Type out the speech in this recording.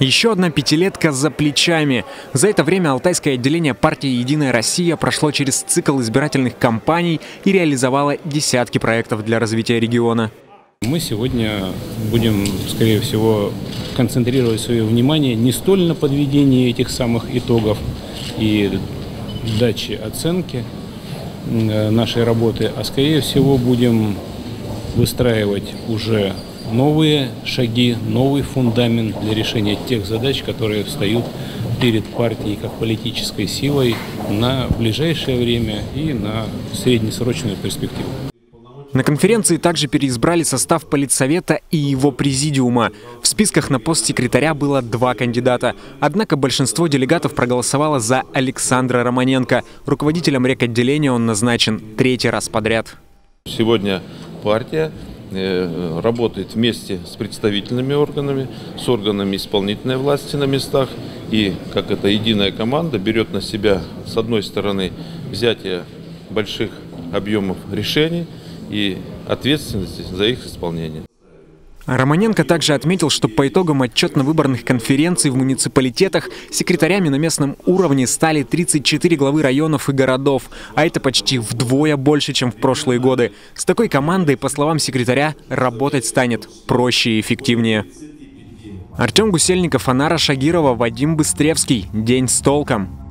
Еще одна пятилетка за плечами. За это время Алтайское отделение партии «Единая Россия» прошло через цикл избирательных кампаний и реализовало десятки проектов для развития региона. Мы сегодня будем, скорее всего, концентрировать свое внимание не столь на подведении этих самых итогов и даче оценки э, нашей работы, а скорее всего будем выстраивать уже новые шаги, новый фундамент для решения тех задач, которые встают перед партией как политической силой на ближайшее время и на среднесрочную перспективу. На конференции также переизбрали состав политсовета и его президиума. В списках на пост секретаря было два кандидата. Однако большинство делегатов проголосовало за Александра Романенко. Руководителем рекотделения он назначен третий раз подряд. Сегодня партия работает вместе с представительными органами, с органами исполнительной власти на местах. И как это единая команда берет на себя, с одной стороны, взятие больших объемов решений и ответственности за их исполнение. Романенко также отметил, что по итогам отчетно-выборных конференций в муниципалитетах секретарями на местном уровне стали 34 главы районов и городов, а это почти вдвое больше, чем в прошлые годы. С такой командой, по словам секретаря, работать станет проще и эффективнее. Артем Гусельников, Анара Шагирова, Вадим Быстревский. День с толком.